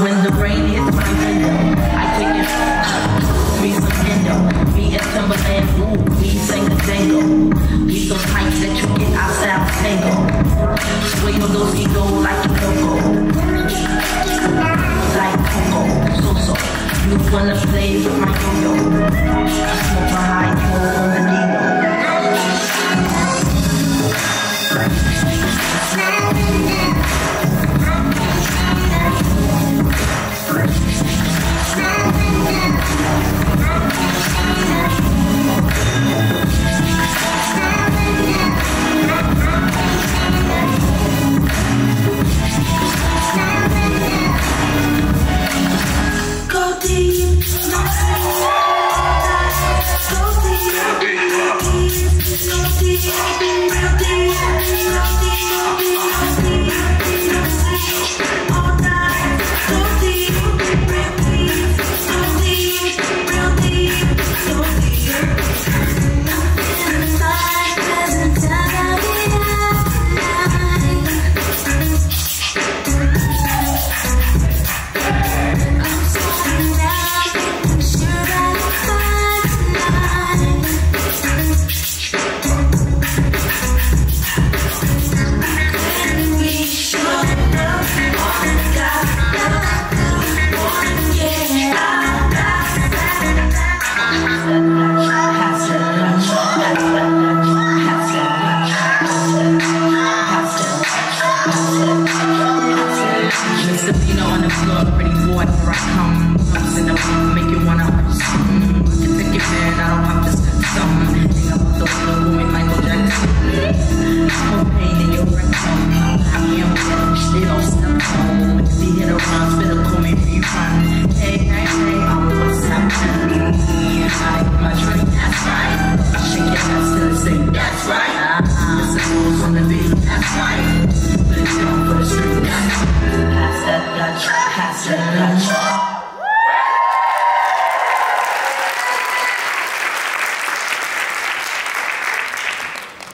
When the rain hits my window, I wanna with my? I smoke my high yo real On the pretty boy, here I come. In the room, make you wanna something. You think it, man, I don't have to send something. Hang up the window, doing Michael Jackson. No pain in your rectum. And well, they don't step home. If you hit around, spit a call me rerun. Hey, hey, hey, I'm what's happening. I my drink, that's right. I shake your ass it say, that's right. Uh-huh. Listen, who's on the beat, that's right. Put it down for the street, that's right. Pass